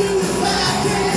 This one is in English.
you can't.